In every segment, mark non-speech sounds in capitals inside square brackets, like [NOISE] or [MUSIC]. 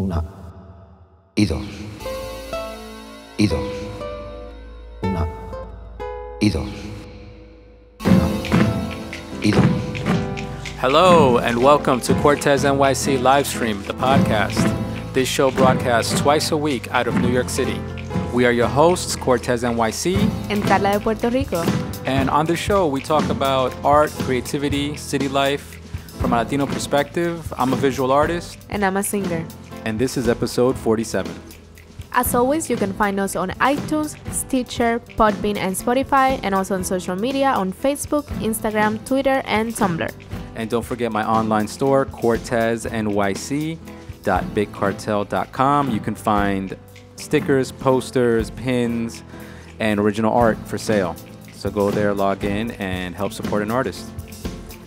Una y dos. Y dos. Una y dos. Una y dos. Hello, and welcome to Cortes NYC Livestream, the podcast. This show broadcasts twice a week out of New York City. We are your hosts, Cortes NYC, en Carla de Puerto Rico. and on this show we talk about art, creativity, city life from a Latino perspective. I'm a visual artist, And I'm a singer. And this is episode 47. As always, you can find us on iTunes, Stitcher, Podbean, and Spotify, and also on social media on Facebook, Instagram, Twitter, and Tumblr. And don't forget my online store, cortesnyc.bigcartel.com. You can find stickers, posters, pins, and original art for sale. So go there, log in, and help support an artist.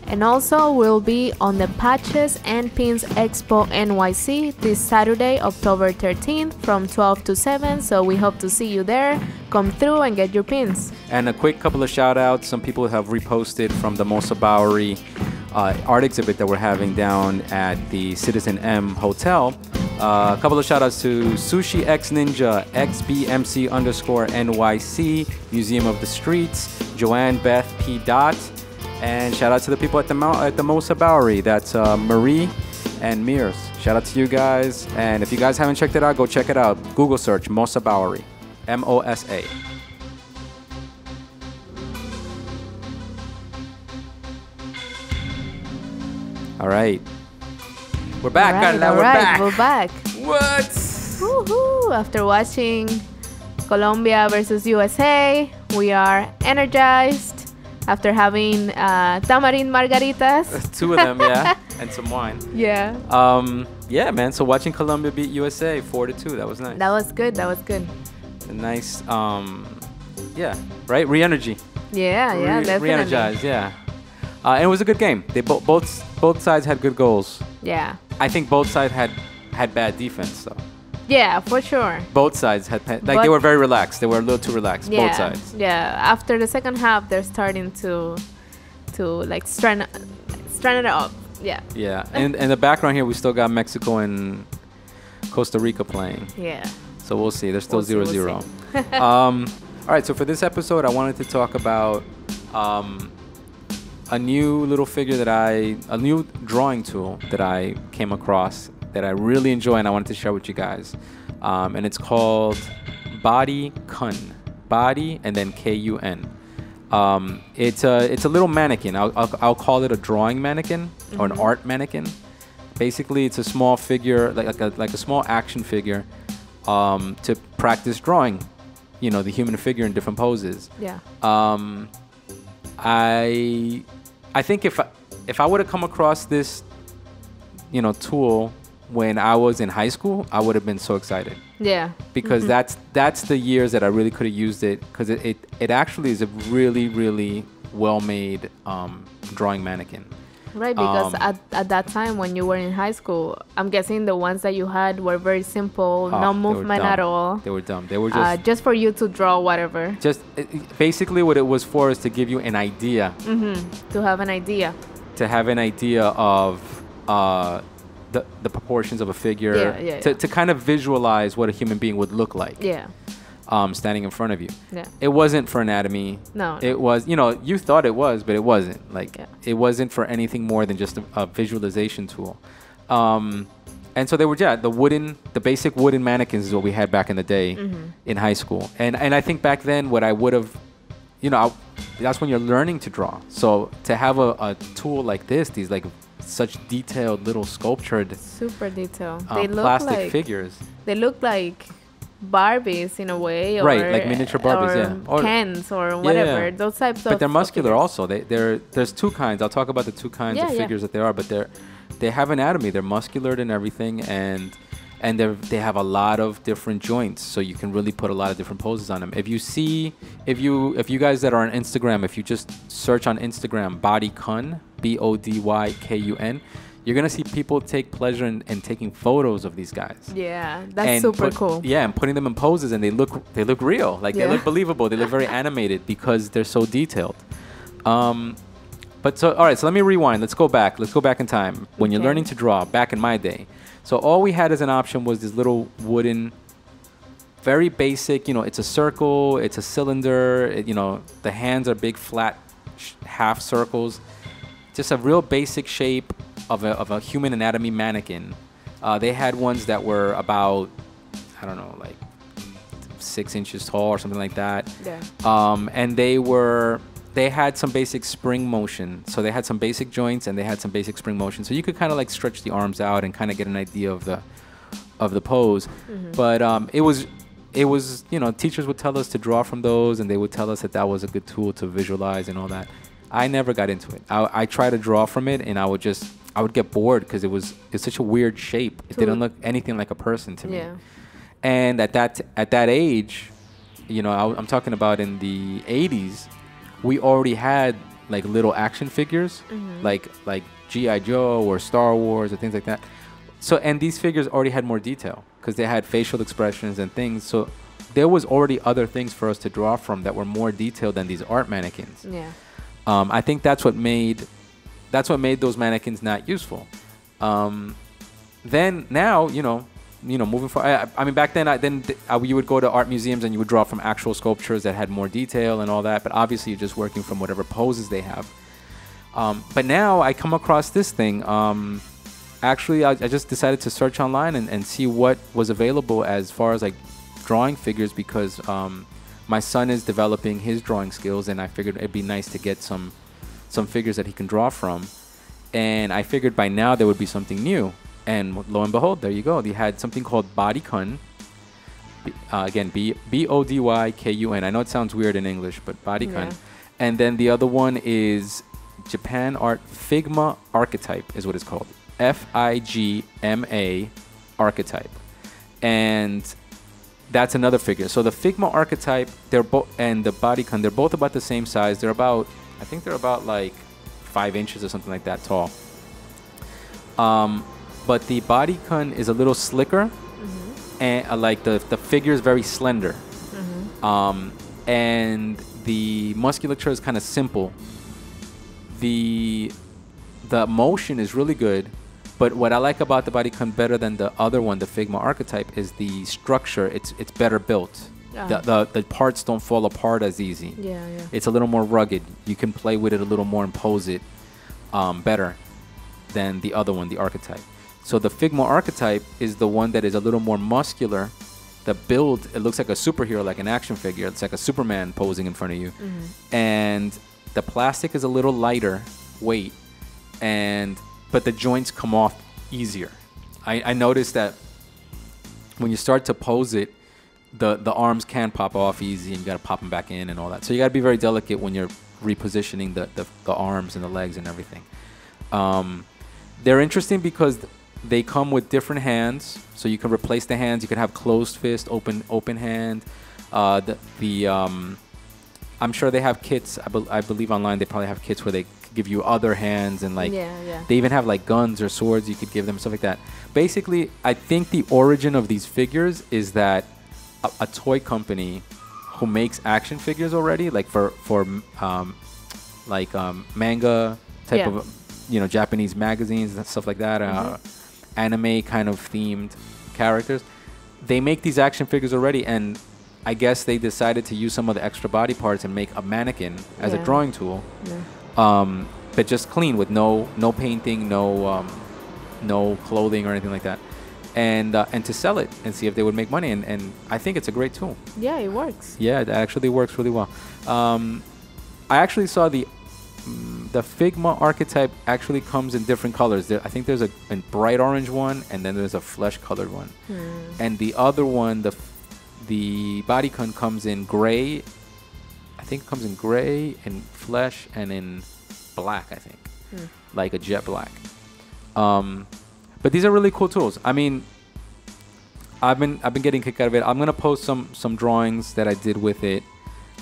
And also, we'll be on the Patches and Pins Expo NYC this Saturday, October 13th from 12 to 7. So we hope to see you there. Come through and get your pins. And a quick couple of shout outs. Some people have reposted from the Mosa Bowery uh, art exhibit that we're having down at the Citizen M Hotel. Uh, a couple of shout outs to Sushi X Ninja, XBMC underscore NYC, Museum of the Streets, Joanne Beth P. Dot, and shout out to the people at the Mount, at the Mosa Bowery. That's uh, Marie and Mears. Shout out to you guys. And if you guys haven't checked it out, go check it out. Google search Mosa Bowery, M O S A. All right. We're back, Carla. We're alright, back. We're back. What? Woohoo! After watching Colombia versus USA, we are energized. After having uh, tamarind margaritas. [LAUGHS] Two of them, yeah, [LAUGHS] and some wine. yeah. Um, yeah, man. So watching Colombia beat USA four to two, that was nice. That was good. That was good. A nice, um, yeah, right. Re-energy. Yeah, yeah, Re- definitely. Re-energized, yeah. Uh, and it was a good game. They bo- both both sides had good goals. Yeah. I think both sides had had bad defense though. Yeah, for sure. Both sides had like they were very relaxed. They were a little too relaxed. Yeah. Both sides. Yeah. After the second half, they're starting to, to like strand, strand it up. Yeah. Yeah. And in the background here, we still got Mexico and Costa Rica playing. Yeah. So we'll see. They're still We'll see, zero we'll zero. see. [LAUGHS] um, all right. So for this episode, I wanted to talk about um, a new little figure that I, a new drawing tool that I came across that I really enjoy, and I wanted to share with you guys. Um, and it's called Body Kun. Body and then K U N. Um, it's a it's a little mannequin. I'll, I'll, I'll call it a drawing mannequin or an art mannequin. Basically, it's a small figure, like, like a like a small action figure, um, to practice drawing. You know, the human figure in different poses. Yeah. Um, I I think if I, if I would have come across this, you know, tool when I was in high school, I would have been so excited Yeah. because that's that's the years that I really could have used it because it, it it actually is a really really well made um, drawing mannequin. Right, because Um, at, at that time when you were in high school, I'm guessing the ones that you had were very simple, Oh, no movement at all. They were dumb. They were just uh, just for you to draw whatever, just it- basically what it was for is to give you an idea to have an idea. to have an idea of uh, the the proportions of a figure Yeah, yeah, to, yeah. to kind of visualize what a human being would look like Yeah. um, standing in front of you. Yeah. It wasn't for anatomy. No, no. It was, you know, you thought it was, but it wasn't. Like, Yeah. it wasn't for anything more than just a, a visualization tool. Um, and so they were, yeah, the wooden, the basic wooden mannequins is what we had back in the day Mm-hmm. in high school. And and I think back then, what I would have, you know, I, that's when you're learning to draw. So to have a, a tool like this, these like such detailed little sculptured Super detailed um, they look plastic like figures. they look like Barbies in a way, or, Right, like miniature Barbies, or yeah. Or- Kens or whatever. yeah. Those types of. but they're muscular figures. also. They they're there's two kinds. I'll talk about the two kinds Yeah, of yeah. figures that there are, but they're they have anatomy. They're muscular and everything, and and they they have a lot of different joints, so you can really put a lot of different poses on them. If you see, if you if you guys that are on Instagram, if you just search on Instagram, Body Kun, B O D Y K U N, you're gonna see people take pleasure in, in taking photos of these guys. Yeah, that's and super put- cool. Yeah, and putting them in poses, and they look they look real. Like Yeah. they look believable. They look very [LAUGHS] animated because they're so detailed. Um, but so all right, so let me rewind. Let's go back. Let's go back in time when you're learning to draw. Back in my day, So all we had as an option was this little wooden, very basic. You know, it's a circle, it's a cylinder. It, you know, the hands are big flat sh- half circles. Just a real basic shape of a of a human anatomy mannequin. Uh, they had ones that were about, I don't know, like six inches tall or something like that Yeah. um, and they were they had some basic spring motion so they had some basic joints and they had some basic spring motion so you could kind of like stretch the arms out and kind of get an idea of the of the pose Mm-hmm. but um, it was it was you know teachers would tell us to draw from those and they would tell us that that was a good tool to visualize and all that i never got into it. I, I tried to draw from it and i would just i would get bored because it was it's such a weird shape. It didn't look anything like a person to me. Yeah. and at that at that age you know I, am talking about in the 80s we already had like little action figures mm-hmm. like like gi joe or star wars or things like that. So and these figures already had more detail because they had facial expressions and things. So there was already other things for us to draw from that were more detailed than these art mannequins. Yeah. Um, I think that's what made that's what made those mannequins not useful. Um, then now, you know, you know, moving forward. I, I mean, back then, I then th- uh, you would go to art museums and you would draw from actual sculptures that had more detail and all that. But obviously, you're just working from whatever poses they have. Um, but now I come across this thing. Um, actually, I, I just decided to search online and, and see what was available as far as like drawing figures because um, my son is developing his drawing skills, and I figured it'd be nice to get some some figures that he can draw from. And I figured by now there would be something new. And lo and behold, there you go. They had something called Body Kun. Uh, again, B B O D Y K U N. I know it sounds weird in English, but Body Kun. Yeah. And then the other one is Japan Art Figma Archetype is what it's called. F I G M A Archetype. And that's another figure. So the Figma archetype, they're both and the Body Kun, they're both about the same size. They're about, I think they're about like five inches or something like that tall. Um, but the Body Kun is a little slicker, and uh, like the the figure is very slender. Um, and the musculature is kind of simple. The the motion is really good, but what I like about the Body Kun better than the other one, the Figma archetype, is the structure. It's it's better built. The, the the parts don't fall apart as easy. Yeah, yeah. It's a little more rugged. You can play with it a little more and pose it um, better than the other one, the archetype. So the Figma archetype is the one that is a little more muscular. The build, it looks like a superhero, like an action figure. It's like a Superman posing in front of you. And the plastic is a little lighter weight, and but the joints come off easier. I, I noticed that when you start to pose it, the the arms can pop off easy, and you got to pop them back in and all that. So you got to be very delicate when you're repositioning the, the, the arms and the legs and everything. Um, they're interesting because they come with different hands, so you can replace the hands. You can have closed fist, open open hand. Uh, the the um, I'm sure they have kits. I, bel I believe online they probably have kits where they give you other hands and like yeah, yeah. they even have like guns or swords you could give them, stuff like that. Basically, I think the origin of these figures is that a, a toy company who makes action figures already, like for for um, like um, manga type Yeah. of you know Japanese magazines and stuff like that, uh, anime kind of themed characters. They make these action figures already, and I guess they decided to use some of the extra body parts and make a mannequin as a drawing tool yeah. Um, but just clean with no no painting, no um, no clothing or anything like that, and uh, and to sell it and see if they would make money. And, and I think it's a great tool. Yeah, it works. Yeah, it actually works really well. Um, I actually saw the mm, the Figma archetype actually comes in different colors. There, I think there's a, a bright orange one, and then there's a flesh colored one, Hmm. and the other one, the the Body Kun comes in gray. Think it comes in gray, in flesh, and in black. I think, Hmm. like a jet black. Um, but these are really cool tools. I mean, I've been I've been getting kicked out of it. I'm gonna post some some drawings that I did with it,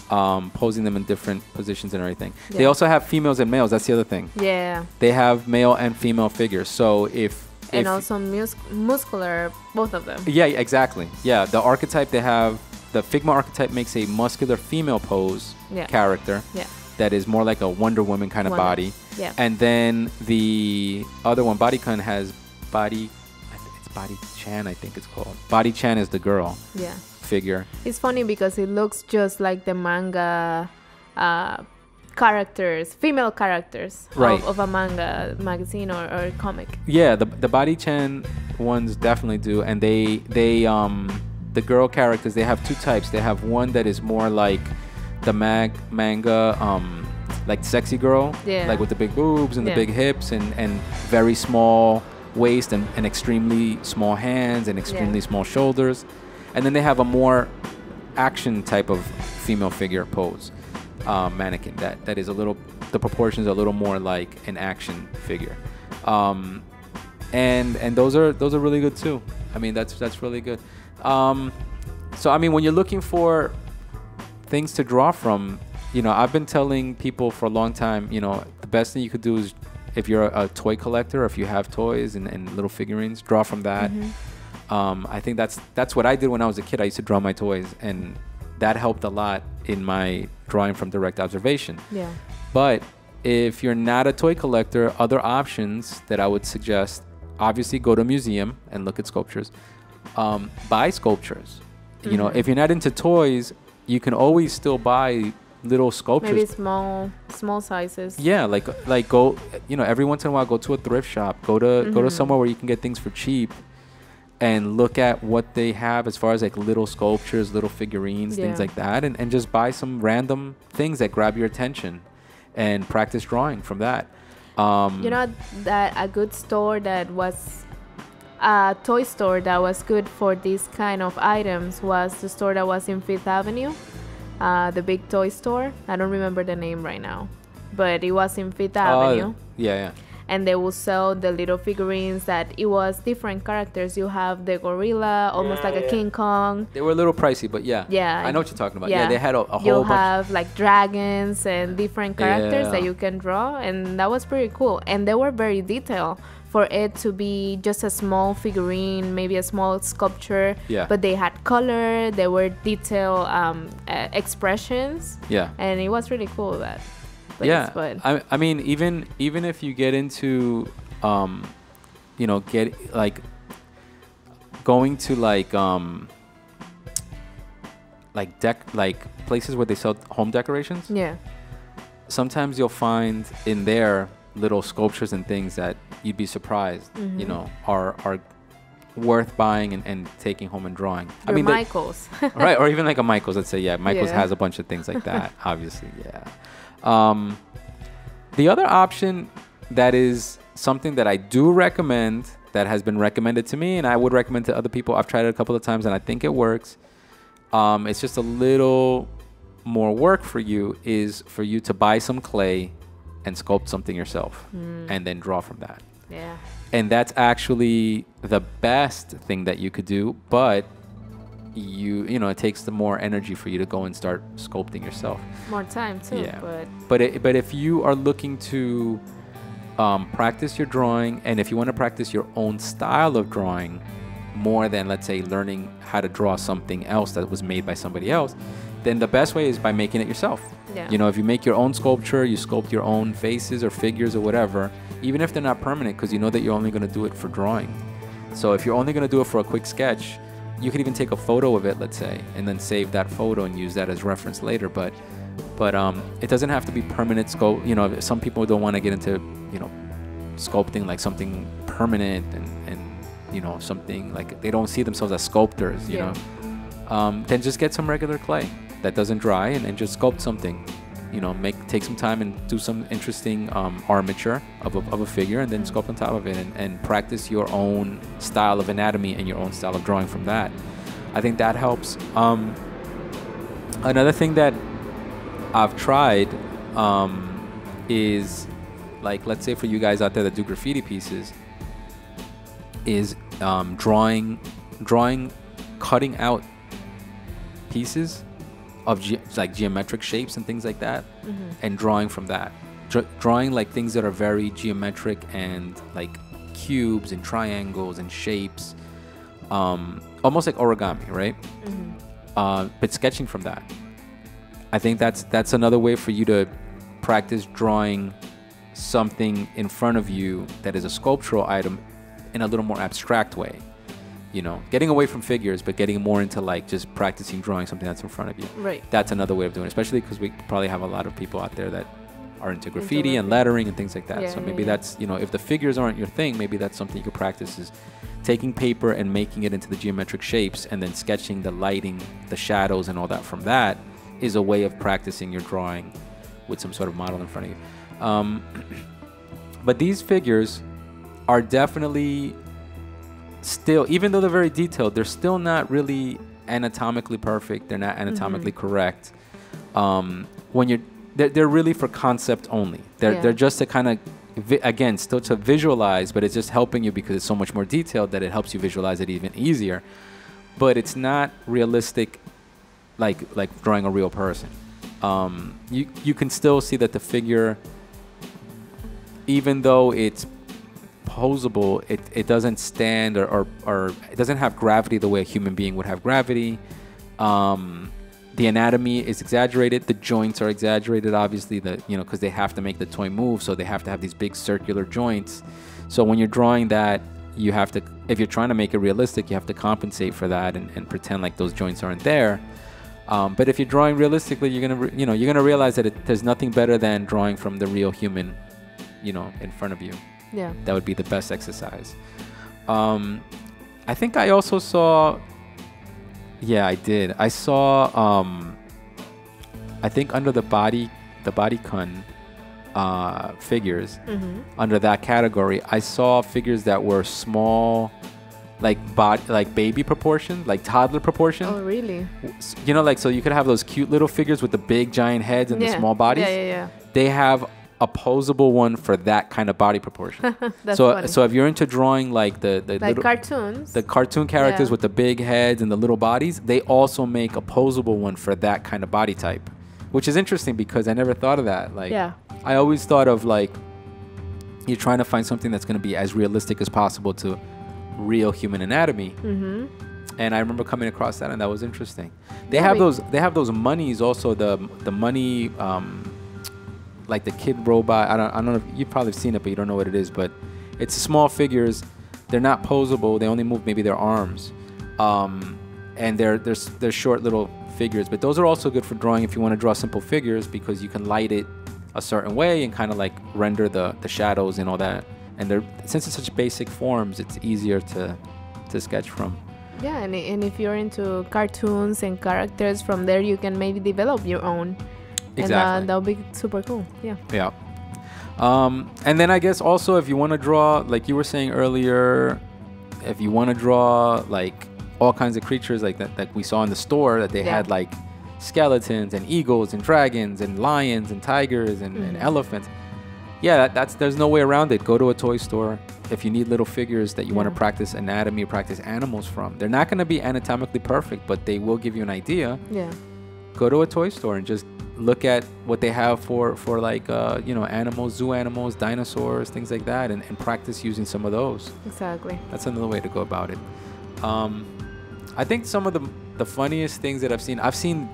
um, posing them in different positions and everything. They also have females and males. That's the other thing. Yeah. They have male and female figures. So if And if- also mus- muscular, both of them. yeah, exactly. Yeah, the archetype they have, the Figma archetype makes a muscular female pose Yeah. character Yeah. that is more like a Wonder Woman kind of Wonder- body. Yeah. And then the other one, Body Kun, has body, it's Body Chan, I think it's called. Body Chan is the girl Yeah. figure. It's funny because it looks just like the manga uh, characters, female characters Right. of, of a manga magazine or, or comic. Yeah, the the Body Chan ones definitely do, and they they um the girl characters they have two types. They have one that is more like the mag manga um like sexy girl, Yeah. like with the big boobs and the Yeah. big hips and and very small waist and, and extremely small hands and extremely small shoulders, and then they have a more action type of female figure pose um, mannequin that that is a little the proportions are a little more like an action figure um, and and those are those are really good too i mean that's that's really good um, so i mean when you're looking for things to draw from you know i've been telling people for a long time you know the best thing you could do is if you're a, a toy collector or if you have toys and, and little figurines draw from that um, I think that's that's what I did when I was a kid. I used to draw my toys, and that helped a lot in my drawing from direct observation. Yeah. But if you're not a toy collector, other options that I would suggest obviously go to a museum and look at sculptures. Um, buy sculptures. You know, if you're not into toys, you can always still buy little sculptures. Maybe small small sizes. Yeah, like like go, you know, every once in a while go to a thrift shop, go to go to Mhm. somewhere where you can get things for cheap, and look at what they have as far as like little sculptures, little figurines, things like that, and, and just buy some random things that grab your attention, and practice drawing from that. Um, You know that a good store that was a toy store that was good for these kind of items was the store that was in Fifth Avenue, uh, the big toy store. I don't remember the name right now, but it was in Fifth uh, Avenue, yeah, yeah. and they will sell the little figurines that it was different characters. You have the gorilla, almost Yeah, like a. King Kong. They were a little pricey, but yeah, Yeah, I know what you're talking about. Yeah, they had a, a whole You'll bunch. have like dragons and different characters that you can draw, and that was pretty cool. And they were very detailed for it to be just a small figurine, maybe a small sculpture. Yeah. But they had color. there were detailed um, uh, expressions, yeah. and it was really cool. That. yeah But I, I mean even even if you get into um you know get like going to like um like deck like places where they sell home decorations yeah. sometimes you'll find in there little sculptures and things that you'd be surprised you Mhm. know are are worth buying and, and taking home and drawing i Your mean the- Michaels. [LAUGHS] right or even like a michael's let's say yeah michael's Yeah. has a bunch of things like that [LAUGHS] obviously yeah um, the other option that is something that i do recommend that has been recommended to me and i would recommend to other people i've tried it a couple of times and i think it works um, it's just a little more work for you is for you to buy some clay and sculpt something yourself Mm, and then draw from that yeah. and that's actually the best thing that you could do but you you know it takes the more energy for you to go and start sculpting yourself More time too. Yeah. But but it, but if you are looking to um, practice your drawing and if you want to practice your own style of drawing more than let's say learning how to draw something else that was made by somebody else then the best way is by making it yourself yeah. you know, if you make your own sculpture, you sculpt your own faces or figures or whatever, even if they're not permanent, because you know that you're only going to do it for drawing. So if you're only going to do it for a quick sketch, you could even take a photo of it, let's say, and then save that photo and use that as reference later. But but um, it doesn't have to be permanent sculpt. You know, some people don't want to get into you know sculpting like something permanent and and you know something like they don't see themselves as sculptors. You Yeah. know, um, then just get some regular clay that doesn't dry and, and just sculpt something. You know make take some time and do some interesting um, armature of a, of a figure and then sculpt on top of it and, and practice your own style of anatomy and your own style of drawing from that. I think that helps. Um, another thing that i've tried um, is like let's say for you guys out there that do graffiti pieces is um, drawing drawing cutting out pieces of ge- like geometric shapes and things like that Mhm. and drawing from that Dr- drawing like things that are very geometric and like cubes and triangles and shapes um, almost like origami right Mhm. uh, but sketching from that i think that's that's another way for you to practice drawing something in front of you that is a sculptural item in a little more abstract way you know, getting away from figures, but getting more into like just practicing drawing something that's in front of you. Right. That's another way of doing it, especially because we probably have a lot of people out there that are into graffiti and lettering and things like that. Yeah, so maybe yeah. that's, you know, if the figures aren't your thing, maybe that's something you could practice is taking paper and making it into the geometric shapes and then sketching the lighting, the shadows and all that from that is a way of practicing your drawing with some sort of model in front of you. Um, [CLEARS THROAT] but these figures are definitely still, even though they're very detailed, they're still not really anatomically perfect. They're not anatomically correct. Um, when you're, they're, they're really for concept only. They're Yeah. they're just to kind of, vi- again, still to visualize, but it's just helping you because it's so much more detailed that it helps you visualize it even easier. But it's not realistic, like like drawing a real person. Um, you you can still see that the figure, even though it's posable, it, it doesn't stand or, or, or it doesn't have gravity the way a human being would have gravity. Um, the anatomy is exaggerated. The joints are exaggerated, obviously, the, you know, because they have to make the toy move. So they have to have these big circular joints. So when you're drawing that, you have to, if you're trying to make it realistic, you have to compensate for that and, and pretend like those joints aren't there. Um, but if you're drawing realistically, you're gonna, you know, you're gonna realize that it, there's nothing better than drawing from the real human, you know, in front of you Yeah. that would be the best exercise. Um, I think I also saw. Yeah, I did. I saw. Um, I think under the body, the body kun uh, figures Mm-hmm. under that category, I saw figures that were small, like body, like baby proportion, like toddler proportion. Oh, really? You know, like so you could have those cute little figures with the big giant heads and yeah. the small bodies. Yeah, yeah, yeah, They have a posable one for that kind of body proportion. [LAUGHS] So funny. so if you're into drawing like the the like little cartoons. the cartoon characters Yeah. with the big heads and the little bodies, they also make a posable one for that kind of body type, which is interesting because I never thought of that. Like yeah. I always thought of like you're trying to find something that's going to be as realistic as possible to real human anatomy. Mm-hmm. And I remember coming across that, and that was interesting. They Yeah, have we- those. They have those Munnys also. The the Munny, um, like the Kidrobot. I don't. I don't know. If, you've probably seen it, but you don't know what it is. But it's small figures. They're not posable. They only move maybe their arms, um, and they're they're they're short little figures. But those are also good for drawing if you want to draw simple figures because you can light it a certain way and kind of like render the the shadows and all that. And they're since it's such basic forms, it's easier to to sketch from. Yeah, and, and if you're into cartoons and characters, from there you can maybe develop your own. Exactly. And uh, that'll be super cool. Yeah. Yeah. Um, and then I guess also if you want to draw, like you were saying earlier, if you want to draw like all kinds of creatures like that, that we saw in the store, that they Yeah. had like skeletons and eagles and dragons and lions and tigers and, and Mhm. elephants. Yeah, that, that's there's no way around it. Go to a toy store if you need little figures that you want to practice anatomy, practice animals from. They're not going to be anatomically perfect, but they will give you an idea Yeah. go to a toy store and just look at what they have for for like uh, you know animals zoo animals dinosaurs things like that and, and practice using some of those Exactly. that's another way to go about it um, i think some of the the funniest things that i've seen i've seen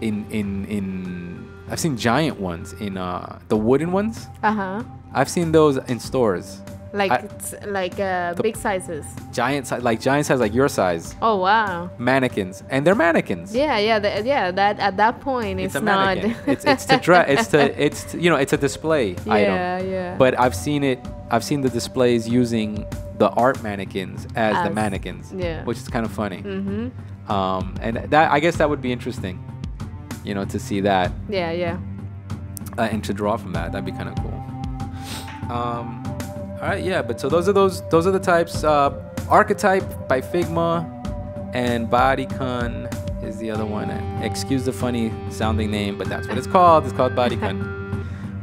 in in in i've seen giant ones in uh the wooden ones Uh huh. i've seen those in stores Like I- like uh, big sizes. giant size like giant size like your size Oh wow. mannequins and they're mannequins Yeah, yeah, the, yeah. That at that point it's it's, not. [LAUGHS] it's it's to dress it's to it's to, you know it's a display [LAUGHS] item yeah, yeah. But I've seen it. I've seen the displays using the art mannequins as, the mannequins, yeah. which is kind of funny. mm-hmm. Um, and that I guess that would be interesting, you know, to see that Yeah, yeah. uh, and to draw from that. That'd be kind of cool. Um, all right, yeah. But so those are those those are the types. Uh, archetype by Figma, and Body Kun is the other one. Excuse the funny sounding name, but that's what it's called. It's called Body Kun. [LAUGHS]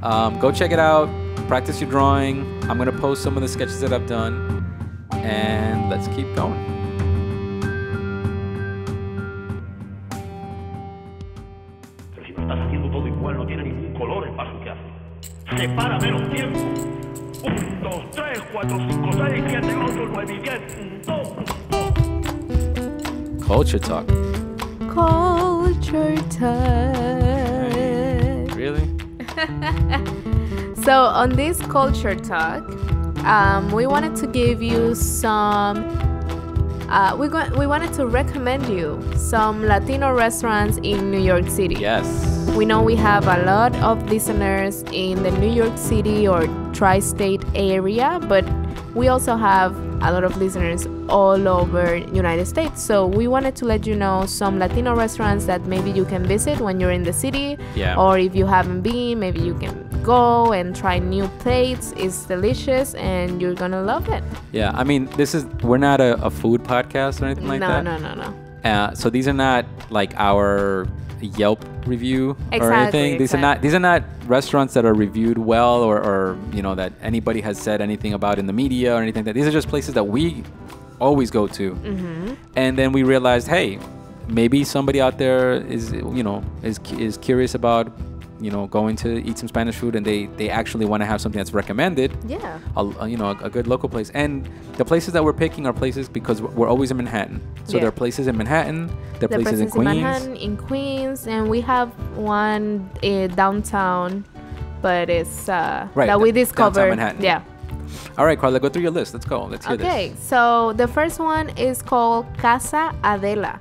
Um, go check it out. Practice your drawing. I'm gonna post some of the sketches that I've done, and let's keep going. Pero si lo estás haciendo todo igual, no tiene ningún color el paso que hace. Separa menos tiempo. Un, dos, tres, cuatro, cinco, seis, siete, ocho, nueve y diez. Un, dos. Culture talk. Culture talk. Really? [LAUGHS] So on this culture talk, um, we wanted to give you some uh, we got, we wanted to recommend you some Latino restaurants in New York City. Yes. We know we have a lot of listeners in the New York City or tri-state area, but we also have a lot of listeners all over United States. So we wanted to let you know some Latino restaurants that maybe you can visit when you're in the city, Yeah. or if you haven't been, maybe you can go and try new plates. It's delicious, and you're gonna love it. Yeah. I mean, this is we're not a, a food podcast or anything like that. no, no, no, no. Uh, so these are not like our Yelp review or anything. These are not these are not restaurants that are reviewed well or, or you know that anybody has said anything about in the media or anything. That these are just places that we always go to. Mm-hmm. And then we realized, hey, maybe somebody out there is you know is is curious about you know going to eat some Spanish food and they they actually want to have something that's recommended Yeah. a, a- you know a, a good local place and the places that we're picking are places because we're always in manhattan so Yeah. there are places in manhattan there are the places in queens Manhattan, in Queens, and we have one uh, downtown, but it's uh, Right, that we discovered. Manhattan. Yeah. all right carla go through your list let's go let's hear Okay, this Okay, so the first one is called Casa Adela.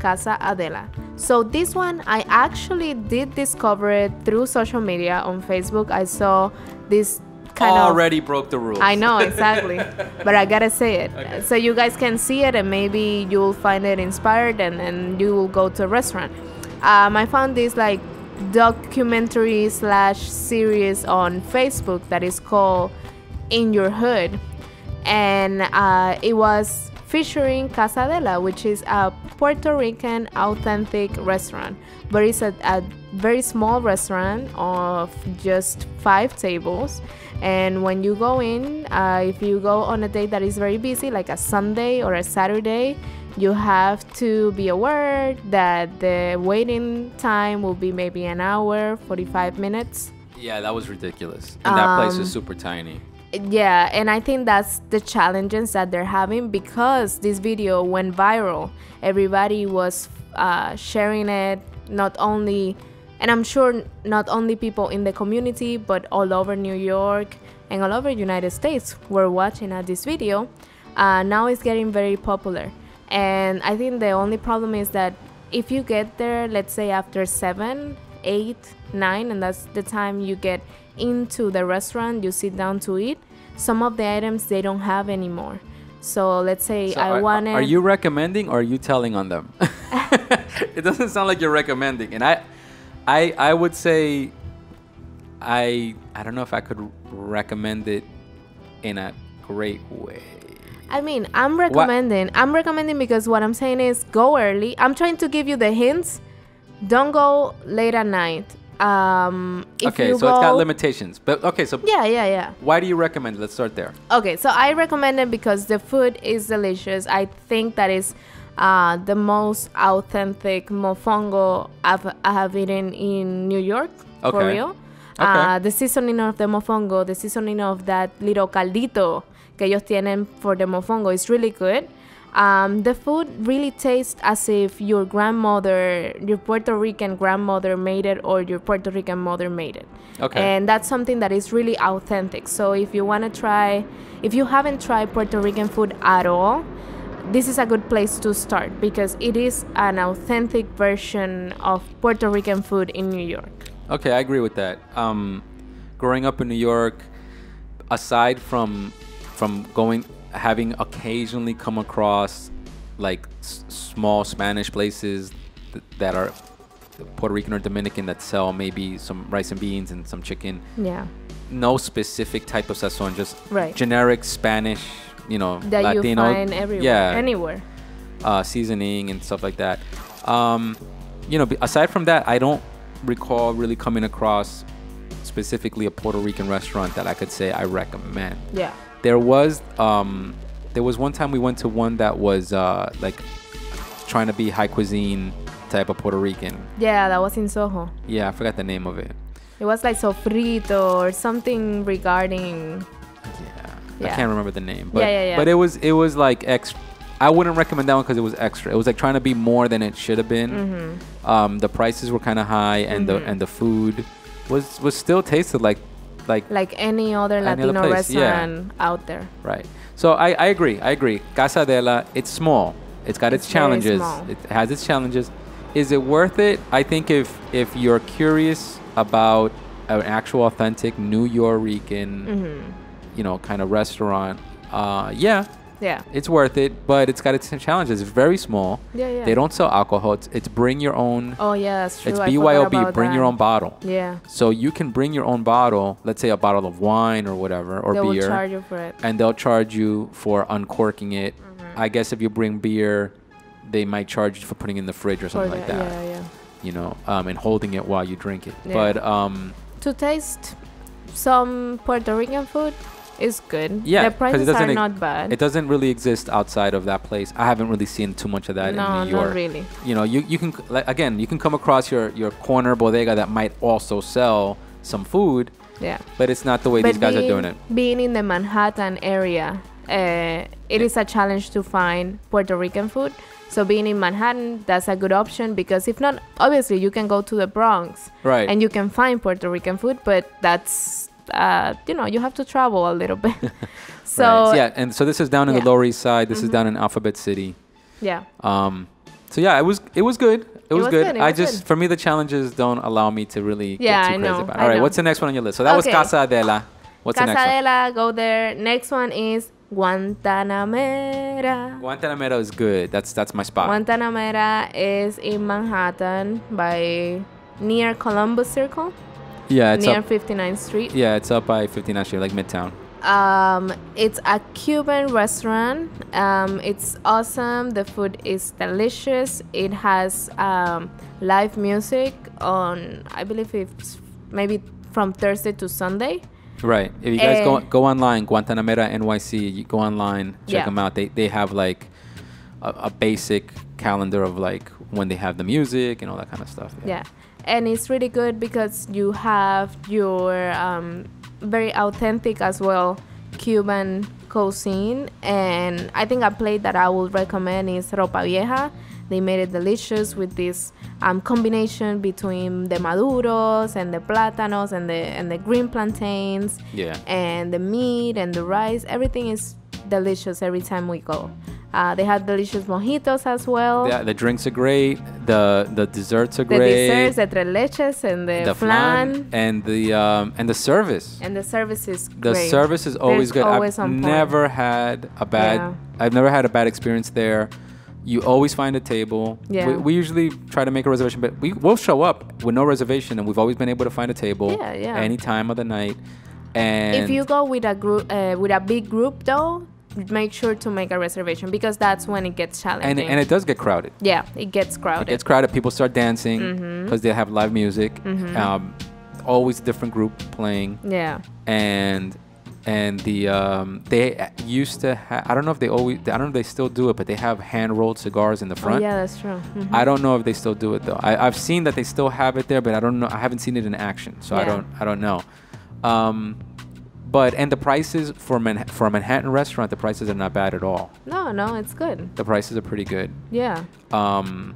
Casa Adela. So this one I actually did discover it through social media on Facebook. I saw this kind of already broke the rules I know exactly, [LAUGHS] but I gotta say it so you guys can see it and maybe you'll find it inspired and, and you will go to a restaurant. Um, I found this like documentary slash series on Facebook that is called In Your Hood, and uh, it was featuring Casa Adela, which is a Puerto Rican authentic restaurant, but it's a, a very small restaurant of just five tables. And when you go in, uh, if you go on a day that is very busy, like a Sunday or a Saturday, you have to be aware that the waiting time will be maybe an hour, 45 minutes. yeah that was ridiculous and that place Um, is super tiny Yeah, and I think that's the challenges that they're having because this video went viral. Everybody was uh, sharing it, not only, and I'm sure not only people in the community, but all over New York and all over United States were watching at this video. Uh, now it's getting very popular, and I think the only problem is that if you get there, let's say after seven, eight, nine, and that's the time you get into the restaurant, you sit down to eat. Some of the items they don't have anymore. So let's say So I are, wanted. are you recommending or are you telling on them [LAUGHS] it doesn't sound like you're recommending and i i i would say i i don't know if i could recommend it in a great way I mean, I'm recommending. I'm recommending because what I'm saying is go early. I'm trying to give you the hints. Don't go late at night. Um, if okay so it's got limitations but okay so Yeah, yeah, yeah. why do you recommend it let's start there Okay, so I recommend it because the food is delicious. I think that is uh, the most authentic mofongo I've, I have eaten in New York. okay. For Okay. real. Okay. Uh, the seasoning of the mofongo, the seasoning of that little caldito que ellos tienen for the mofongo is really good. Um, the food really tastes as if your grandmother, your Puerto Rican grandmother made it or your Puerto Rican mother made it. Okay. And that's something that is really authentic. So if you want to try, if you haven't tried Puerto Rican food at all, this is a good place to start because it is an authentic version of Puerto Rican food in New York. Okay, I agree with that. Um, growing up in New York, aside from from going having occasionally come across like s- small Spanish places th- that are Puerto Rican or Dominican that sell maybe some rice and beans and some chicken. Yeah. No specific type of sazon, just Right. generic Spanish, you know, That Latino, you find everywhere. yeah, Anywhere. uh, seasoning and stuff like that. Um, you know, aside from that, I don't recall really coming across specifically a Puerto Rican restaurant that I could say I recommend. Yeah. There was um, there was one time we went to one that was uh, like trying to be high cuisine type of Puerto Rican. Yeah, that was in Soho. Yeah, I forgot the name of it. It was like sofrito or something regarding. Yeah, I can't remember the name. But, Yeah, yeah, yeah. But it was it was like extra. I wouldn't recommend that one because it was extra. It was like trying to be more than it should have been. Mm-hmm. Um, the prices were kind of high, and the and the food was was still tasted like like Like any other Any other Latino yeah. restaurant out there. right. So I, I agree. I agree. Casa Adela, it's small. It's got its, It's challenges. It has its challenges. Is it worth it? I think if if you're curious about an actual authentic Nuyorican, Mm-hmm. you know, kind of restaurant, uh, yeah, Yeah. it's worth it. But it's got its challenges. It's very small. Yeah, yeah. They don't sell alcohol. It's, it's bring your own. Oh yeah, that's true. it's BYOB. Bring your own bottle. Yeah. So you can bring your own bottle. Let's say a bottle of wine or whatever, or they beer will charge you for it. and they'll charge you for uncorking it. Mm-hmm. I guess if you bring beer, they might charge you for putting it in the fridge or For something like the- that. Yeah, yeah. You know, um, and holding it while you drink it. Yeah. But um, To taste some Puerto Rican food is good. Yeah, the prices doesn't are ex- not bad. it doesn't really exist outside of that place. I haven't really seen too much of that no, in New York. not really. You know, you, you can like, again, you can come across your your corner bodega that might also sell some food, Yeah. but it's not the way these guys are doing it. Being in the Manhattan area, uh, it is a challenge to find Puerto Rican food. So being in Manhattan, that's a good option because if not, obviously you can go to the Bronx Right. and you can find Puerto Rican food, but that's uh, you know you have to travel a little bit. [LAUGHS] [LAUGHS] so right. yeah, and so this is down in the yeah. Mm-hmm. Lower East Side. This is down in Alphabet City. yeah. Um, so yeah, it was it was good. It was, was good. good, it I was just good. for me the challenges don't allow me to really Yeah, get too I crazy know, about. it. All right, what's the next one on your list? So that was Okay. Casa Adela. What's the next one? Casa Adela, go there. Next one is Guantanamera. Guantanamera is good. That's that's my spot. Guantanamera is in Manhattan by near Columbus Circle, yeah, it's near up. 59th Street. Yeah, it's up by 59th Street, like Midtown. Um, it's a Cuban restaurant. Um, it's awesome. The food is delicious. It has um, live music on, I believe it's maybe from Thursday to Sunday. Right. If you guys go Eh. go online, Guantanamera NYC, you go online, check Yeah. them out. They they have like a, a basic calendar of like when they have the music and all that kind of stuff. Yeah, and it's really good because you have your um, very authentic as well Cuban cuisine, and I think a plate that I would recommend is ropa vieja. They made it delicious with this um, combination between the maduros and the plátanos and the and the green plantains Yeah. and the meat and the rice. Everything is delicious every time we go. Uh, they have delicious mojitos as well. Yeah, the drinks are great. The the desserts are the great. desserts, the tres leches, and the, the flan. and the um and the service. And the service is The great. service is always They're good. always I've on point. never had a bad. Yeah. I've never had a bad experience there. You always find a table. Yeah. We, we usually try to make a reservation, but we will show up with no reservation, and we've always been able to find a table. Yeah, yeah. Any time of the night. And If you go with a group, uh, with a big group though, make sure to make a reservation because that's when it gets challenging. and and it does get crowded. yeah, it gets crowded. It gets crowded. People start dancing Mm-hmm. because they have live music. Um, always a different group playing. yeah, and and the um, they used to ha- I don't know if they always I don't know if they still do it, but they have hand rolled cigars in the oh, front. yeah, that's true. Mhm. I don't know if they still do it though. I, I've seen that they still have it there, but I don't know. I haven't seen it in action, so I don't I don't know. Um, but and the prices for Man- for a Manhattan restaurant, the prices are not bad at all. No, no, it's good. The prices are pretty good. Yeah, Um,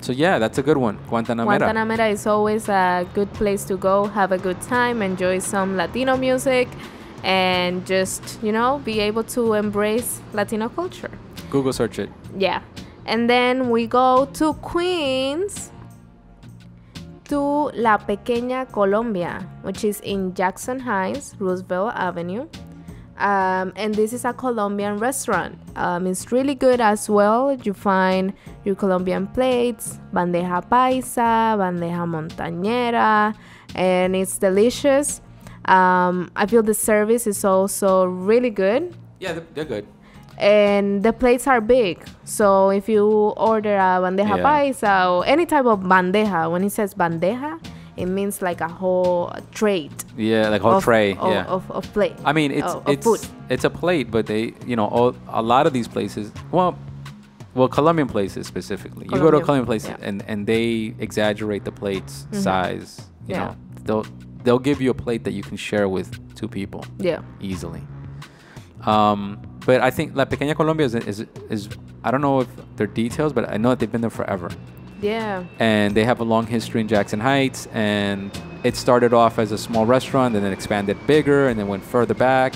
so yeah, that's a good one. Guantanamera. Guantanamera is always a good place to go, have a good time, enjoy some Latino music, and just you know be able to embrace Latino culture. Google search it. Yeah. And then we go to Queens to La Pequeña Colombia, which is in Jackson Heights, Roosevelt Avenue. Um, and this is a Colombian restaurant. Um, it's really good as well. You find your Colombian plates, bandeja paisa, bandeja montañera, and it's delicious. Um, I feel the service is also really good Yeah, they're, they're good. And the plates are big. So if you order a bandeja Yeah. paisa or any type of bandeja, when it says bandeja, it means like a whole tray Yeah, like a whole of, tray. of, yeah. of, of plate. I mean, it's of, it's food. it's a plate, but they, you know, all, a lot of these places, well, well, Colombian places specifically. You go to a Colombian Colombian, place yeah. Mm-hmm. and and they exaggerate the plate's size. You Yeah. know, they'll they'll give you a plate that you can share with two people Yeah. easily. Um, but I think La Pequeña Colombia is, is is I don't know if their details, but I know that they've been there forever Yeah. and they have a long history in Jackson Heights. And it started off as a small restaurant, and then expanded bigger, and then went further back.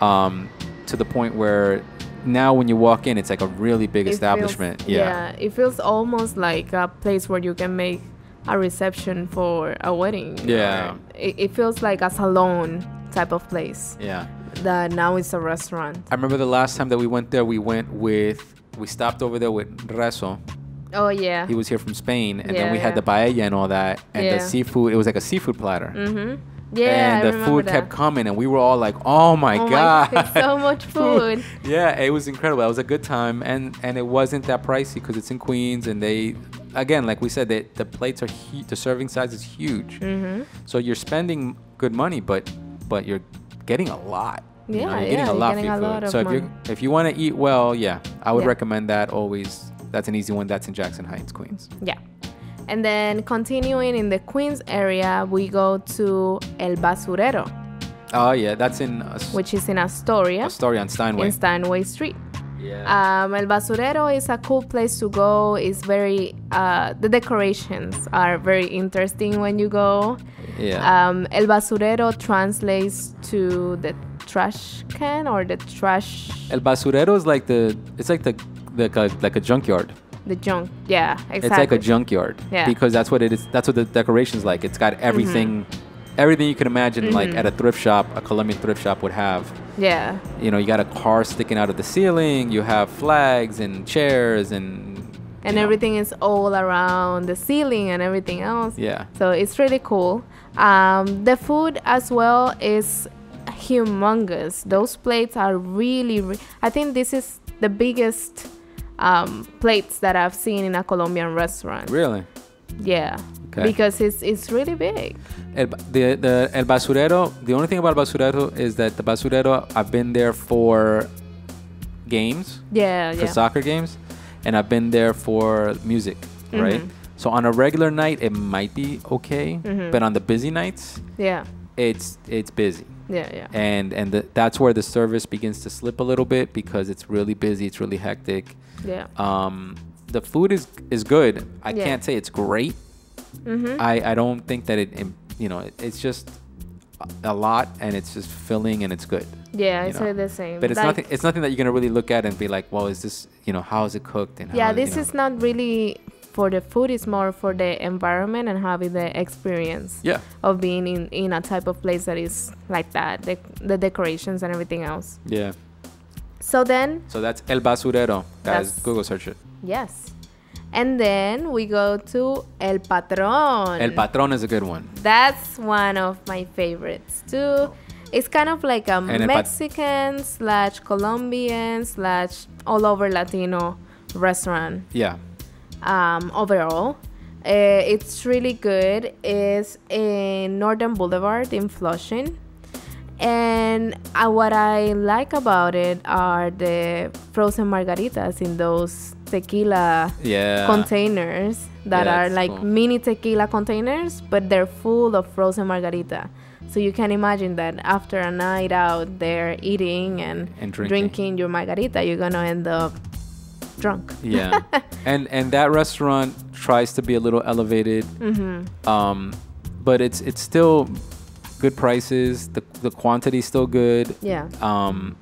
Um, to the point where now when you walk in, it's like a really big It feels- establishment. yeah. it feels almost like a place where you can make a reception for a wedding. Yeah. It, it feels like a salon type of place Yeah. That now it's a restaurant. I remember the last time that we went there, we went with, we stopped over there with Rezo. Oh yeah. He was here from Spain, and then Yeah, we had the paella and all that, and Yeah. the seafood. It was like a seafood platter. Mhm. Yeah. and I the food that. kept coming, and we were all like, "Oh my Oh god, so [LAUGHS] much food. yeah, it was incredible. It was a good time, and and it wasn't that pricey because it's in Queens, and they, again, like we said, they, the plates are hu- the serving size is huge, Mhm. so you're spending good money, but but you're getting a lot. you know, Yeah, you're getting yeah, a lot getting for a your lot food. So if you if you want to eat well, yeah, I would Yeah. recommend that always. That's an easy one. That's in Jackson Heights, Queens. Yeah. And then continuing in the Queens area, we go to El Basurero, Oh yeah, that's in uh, which is in Astoria, a story on Steinway. in Steinway Street. Yeah. Um, El Basurero is a cool place to go. It's very, uh, the decorations are very interesting when you go. yeah. Um, El Basurero translates to the trash can or the trash, El basurero is like the it's like the like a like a junkyard. the junk. Yeah, exactly. It's like a junkyard Yeah. because that's what it is. That's what the decoration's like. It's got everything, everything you can imagine like Mhm. at a thrift shop, a Colombian thrift shop would have. Yeah. You know, you got a car sticking out of the ceiling. You have flags and chairs and And know, everything is all around the ceiling and everything else. Yeah. So it's really cool. Um, the food as well is humongous. Those plates are really, re- I think this is the biggest um, plates that I've seen in a Colombian restaurant. Really. Yeah. Okay. Because it's it's really big. El, the, the El Basurero, the only thing about El Basurero is that the Basurero, I've been there for games, Yeah, for yeah. soccer games, and I've been there for music, right? Mhm. So on a regular night, it might be okay, Mhm. but on the busy nights, Yeah. it's it's busy, Yeah, yeah. and and the, that's where the service begins to slip a little bit because it's really busy, it's really hectic. Yeah. Um, the food is is good. I Yeah. can't say it's great. Mhm. I, I don't think that it, you know, it, it's just a- a lot and it's just filling and it's good. Yeah, I say the same. But it's Like- nothing. It's nothing that you're gonna really look at and be like, well, is this, you know, how is it cooked and yeah how, this you know. is not really for the food it's more for the environment and having the experience Yeah. of being in, in a type of place that is like that the, the decorations and everything else Yeah. so then So that's El Basurero, guys. Google search it. Yes and then we go to el patron El Patron is a good one. that's one of my favorites too it's kind of like a And mexican slash colombian slash all over latino restaurant Yeah. um, overall. Uh, it's really good. It's in Northern Boulevard in Flushing. And uh, what I like about it are the frozen margaritas in those tequila Yeah. containers that Yeah, are like cool. mini tequila containers, but they're full of frozen margarita. So you can imagine that after a night out there eating and, And drinking. your margarita, you're gonna end up drunk. Yeah. [LAUGHS] and and that restaurant tries to be a little elevated. Mm-hmm. Um, but it's it's still good prices. The the quantity's still good. Yeah. um,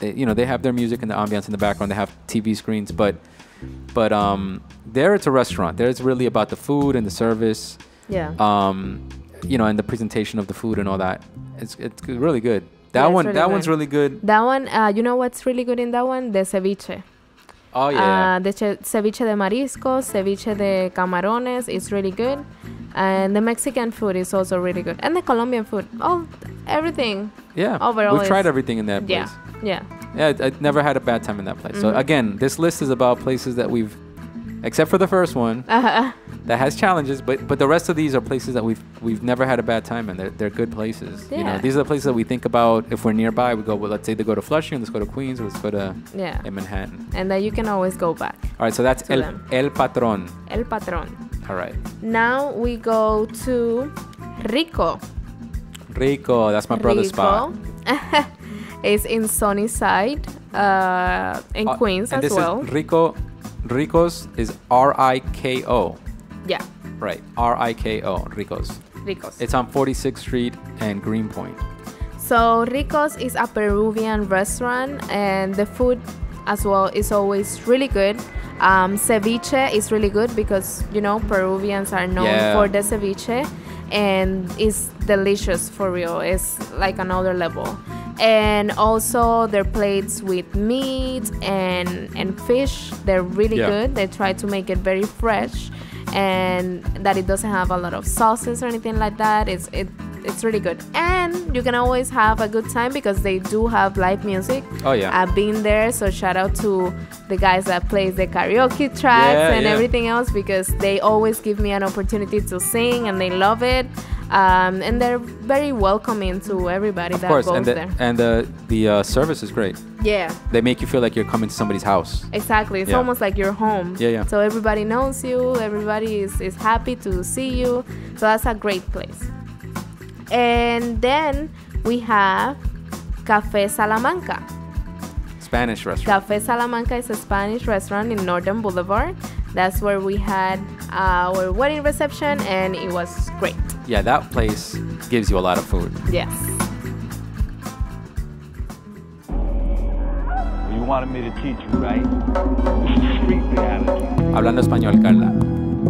they, you know they have their music and the ambiance in the background. They have TV screens, but but um, there it's a restaurant. There it's really about the food and the service. Yeah. Um, you know, and the presentation of the food and all that. It's it's really good. That Yeah, one really that good. one's really good. That one, uh, you know what's really good in that one? The ceviche. Oh yeah. Uh, the che- ceviche de mariscos, ceviche de camarones is really good. And the Mexican food is also really good. And the Colombian food. All, everything. yeah. overall We've tried everything in that place. Yeah. Yeah. Yeah, I, I never had a bad time in that place. So Mhm. again, this list is about places that we've, except for the first one, Uh, that has challenges. But but the rest of these are places that we've we've never had a bad time in. They're they're good places. You know, Yeah. these are the places that we think about if we're nearby. We go. Well, let's say to go to Flushing. Let's go to Queens. Or let's go to yeah. in Manhattan. And then you can always go back. All right. So that's El them. El Patron. El Patron. All right. Now we go to Riko. Riko. That's my brother's spot. [LAUGHS] It's in Sunnyside, uh, in Uh, Queens and as this well. is Riko. Riko's is R I K O. yeah. Right. R I K O. Riko's. Rikos. It's on 46th Street and Greenpoint. So Rikos is a Peruvian restaurant, and the food as well is always really good. Um, ceviche is really good because you know Peruvians are known Yeah. for the ceviche, and it's delicious for real. It's like another level. And also their plates with meat and and fish, they're really Yeah. good. They try to make it very fresh, and that it doesn't have a lot of sauces or anything like that. It's it it's really good, and you can always have a good time because they do have live music. Oh yeah. I've been there, so shout out to the guys that plays the karaoke tracks Yeah, and yeah. everything else because they always give me an opportunity to sing and they love it. Um, and they're very welcoming to everybody of that course, goes and the there. and the the uh, service is great. Yeah, They make you feel like you're coming to somebody's house. exactly. It's Yeah. almost like you're home. Yeah, yeah. So everybody knows you. Everybody is, is happy to see you. So that's a great place. And then we have Cafe Salamanca. Spanish restaurant. Cafe Salamanca is a Spanish restaurant in Northern Boulevard. That's where we had our wedding reception, and it was great. Yeah, that place gives you a lot of food. Yes. You wanted me to teach you, right? This is street reality. Hablando español, Carla.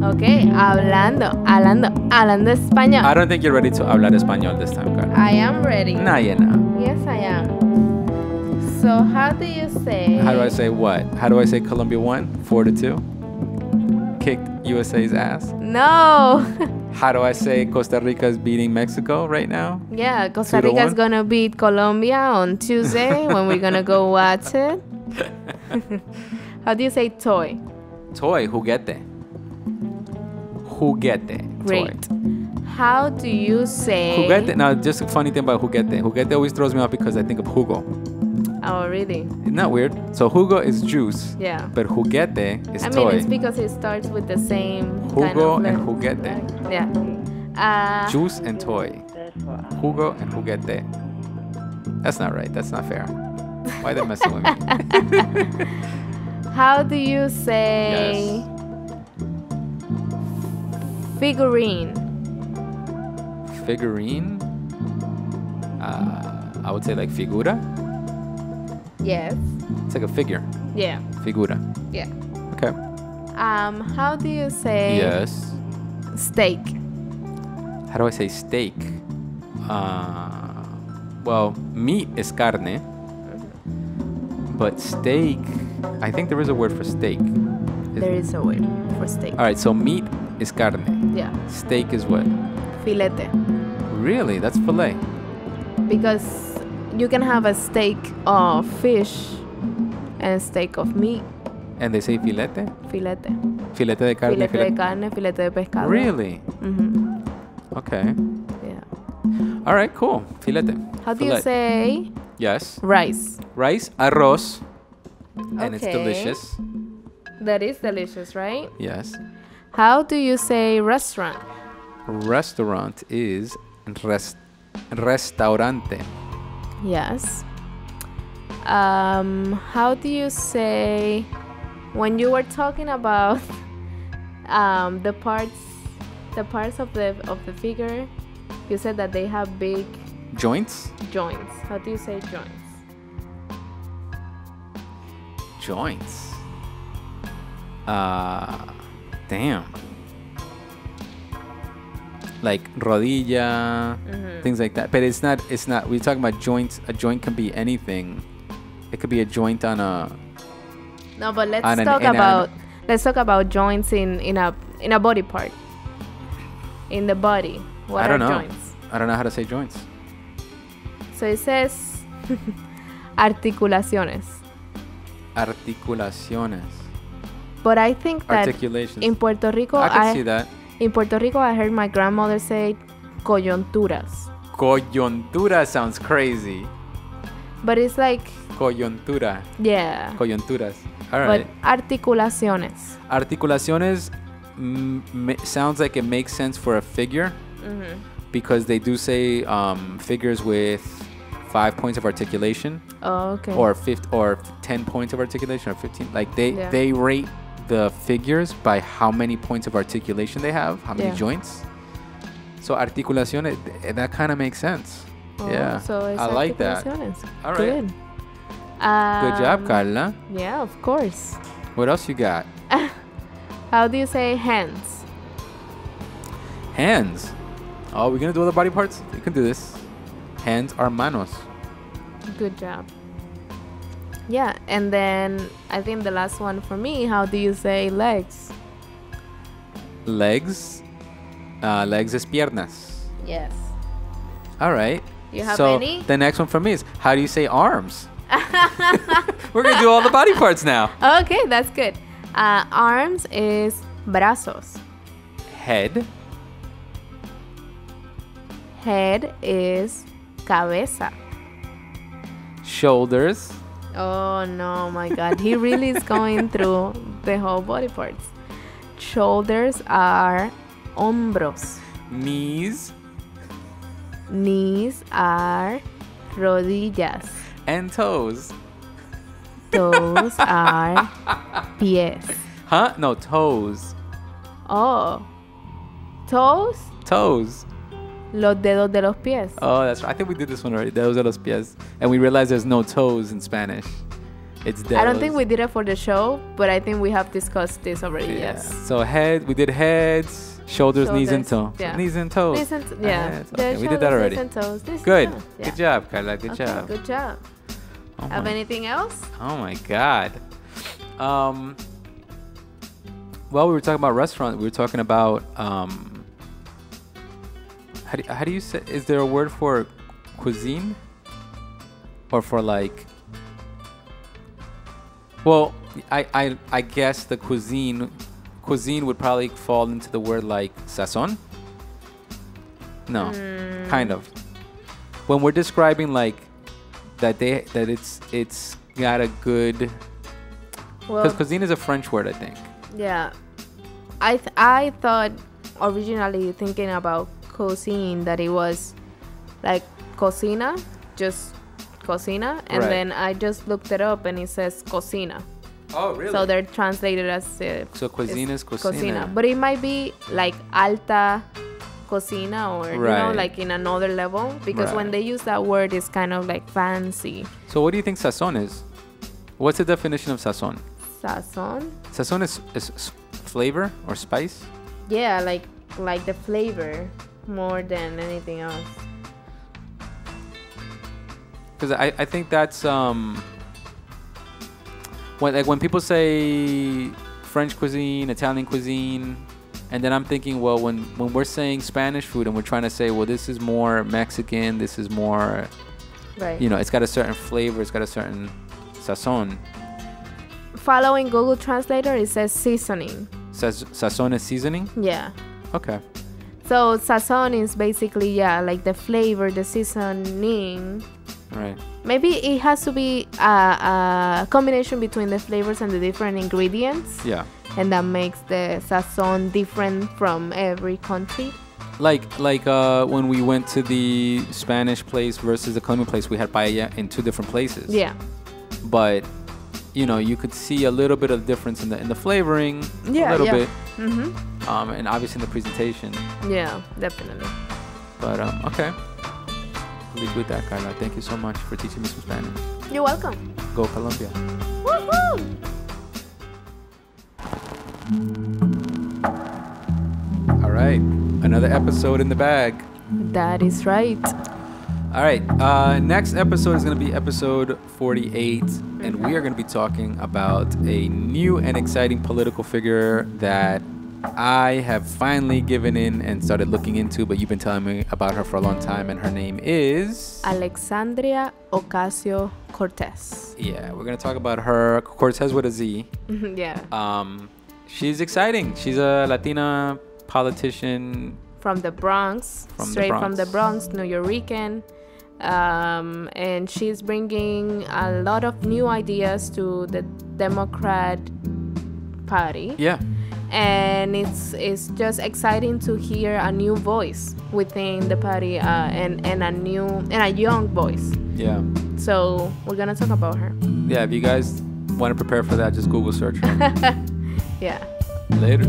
Ok, hablando, hablando, hablando español. I don't think you're ready to hablar español this time, Carla. I am ready. Nah, you're not. Yes, I am. So, how do you say? How do I say what? How do I say Colombia won? Four to two. Kicked USA's ass. No. [LAUGHS] How do I say Costa Rica is beating Mexico right now? yeah, Costa to Rica is gonna beat Colombia on Tuesday when we're gonna go [LAUGHS] watch it. [LAUGHS] how do you say toy? Toy, juguete. Juguete. Great. Toy. How do you say? Juguete. Now, just a funny thing about juguete. Juguete always throws me off because I think of jugo. Oh, really? Isn't that weird? So jugo is juice, Yeah. but juguete is I mean, it's because it starts with the same kind Jugo of and juguete. Yeah. Uh, Juice and toy. Jugo and juguete. That's not right. That's not fair. Why they messing with me? [LAUGHS] how do you say figurine? Figurine. Uh, I would say like figura. Yes. It's like a figure. Yeah. Figura. Yeah. Okay. Um, how do you say Yes. steak? How do I say steak? Uh, well, meat is carne, but steak. I think there is a word for steak. Is- There is a word for steak. All right. So meat is carne. Yeah. Steak is what? Filete. Really? That's fillet. Because you can have a steak of fish and a steak of meat. And they say filete. Filete. Filete de carne. Filete de carne, filete de pescado. Really? hmm Okay. Yeah. All right. Cool. Filete. How do you say Yes. rice? Rice, arroz, and it's delicious. That is delicious, right? Yes. How do you say restaurant? Restaurant is res- restaurante. Yes. Um, how do you say when you were talking about [LAUGHS] um, the parts, the parts of the of the figure? You said that they have big Joints? joints. How do you say joints? Joints. Uh, damn. Like rodilla, Mhm. things like that. But it's not. It's not. We're talking about joints. A joint can be anything. It could be a joint on a. No, but let's an talk inanimate- about let's talk about joints in in a in a body part. In the body, what I don't are know. joints? I don't know how to say joints. So it says [LAUGHS] articulaciones. Articulaciones. But I think that in Puerto Rico, I can I, see that. In Puerto Rico, I heard my grandmother say coyunturas, Coyuntura sounds crazy. but it's like Coyuntura. yeah. Coyunturas. All But articulaciones. Articulaciones sounds like it makes sense for a figure because they do say um, figures with five points of articulation Oh, okay. or fifth or ten points of articulation or fifteen. Like they Yeah. they rate the figures by how many points of articulation they have, how many Yeah. joints. So articulaciones th- that kind of makes sense. Yeah, so I like that. All right. Good. Good job, Um, Carla. Yeah, of course. What else you got? [LAUGHS] How do you say hands? Hands. Oh, we're gonna do other body parts? You can do this. Hands are manos. Good job. Yeah, and then I think the last one for me, how do you say legs? Legs. Uh, legs is piernas. Yes. All right. You have so any? the next one for me is how do you say arms? [LAUGHS] We're gonna do all the body parts now. Okay, that's good. Uh, arms is brazos. Head. Head is cabeza. Shoulders. Oh no, my God. He really is going through the whole body parts. Shoulders are hombros. Knees. Knees are rodillas. And toes. Toes are [LAUGHS] pies. Huh? No, toes. Oh. Toes, Toes. Los dedos de los pies. Oh, that's right. I think we did this one already. Dedos de los pies. And we realized there's no toes in Spanish. It's dedos. I don't think we did it for the show, but I think we have discussed this already. Yeah. Yes. So head, we did heads, shoulders, knees, and toes. yeah. Knees and toes. Knees and yeah. Heads. Okay, we did that already. knees and toes, knees and Good. toes. Yeah. Good job, Carla. Good Okay, job. Good job. Oh Have anything else? oh my God. Um. Well, we were talking about restaurant. We were talking about um. How do, how do you say? Is there a word for cuisine? Or for like? Well, I I I guess the cuisine, cuisine would probably fall into the word like sazon. No, mm. kind of. When we're describing like that they that it's it's got a good Well, because cuisine is a French word, I think. yeah. I th- I thought originally thinking about cuisine that it was like cocina, just cocina, and Right. then I just looked it up and it says cocina. Oh, really? So they're translated as uh, So cuisine is cocina. but it might be like alta cocina or you know like in another level because when they use that word, it's kind of like fancy. So what do you think sazon is? What's the definition of sazon? Sazon. Sazon is, is flavor or spice. Yeah, like like the flavor more than anything else. Because I, I think that's um when like when people say French cuisine, Italian cuisine, and then I'm thinking, well, when when we're saying Spanish food and we're trying to say, well, this is more Mexican, this is more, Right. you know, it's got a certain flavor, it's got a certain sazon. Following Google Translator, it says seasoning. Says sazon is seasoning. Yeah. Okay. So sazon is basically yeah, like the flavor, the seasoning. Right. Maybe it has to be a, a combination between the flavors and the different ingredients, Yeah. and that makes the sazon different from every country. Like like uh, when we went to the Spanish place versus the Colombian place, we had paella in two different places. Yeah. But you know, you could see a little bit of difference in the in the flavoring, Yeah, a little yeah. bit, Mhm. um, and obviously in the presentation. Yeah, definitely. But um, okay. Really good that, Carla. Thank you so much for teaching me some Spanish. You're welcome. Go Colombia. Woohoo! All right, another episode in the bag. That is right. All right. Uh, next episode is going to be episode 48, and we are going to be talking about a new and exciting political figure that I have finally given in and started looking into, but you've been telling me about her for a long time, and her name is. Alexandria Ocasio Cortez. Yeah, we're going to talk about her. Cortez with a Z. [LAUGHS] yeah. Um, she's exciting. She's a Latina politician. From the Bronx, From the straight from the Bronx. Bronx, Nuyorican. Um, and she's bringing a lot of new ideas to the Democrat Party. Yeah. and it's it's just exciting to hear a new voice within the party uh, and and a new and a young voice. Yeah. So we're gonna talk about her. Yeah. If you guys want to prepare for that, just Google search her. [LAUGHS] Yeah. Later.